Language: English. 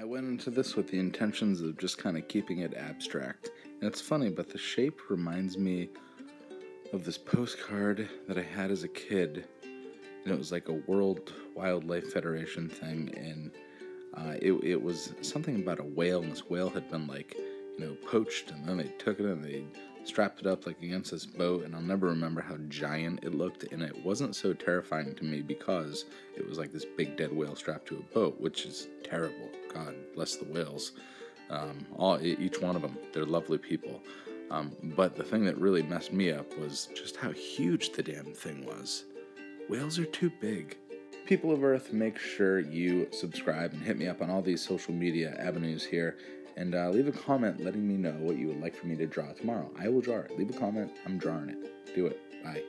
I went into this with the intentions of just kind of keeping it abstract. And it's funny, but the shape reminds me of this postcard that I had as a kid. And it was like a World Wildlife Federation thing, and uh, it, it was something about a whale, and this whale had been like, you know, poached, and then they took it and they strapped it up like against this boat, and I'll never remember how giant it looked, and it wasn't so terrifying to me because it was like this big dead whale strapped to a boat, which is terrible. God bless the whales. Um, all each one of them, they're lovely people. Um, but the thing that really messed me up was just how huge the damn thing was. Whales are too big. People of Earth, make sure you subscribe and hit me up on all these social media avenues here and uh, leave a comment letting me know what you would like for me to draw tomorrow. I will draw it. Leave a comment. I'm drawing it. Do it. Bye.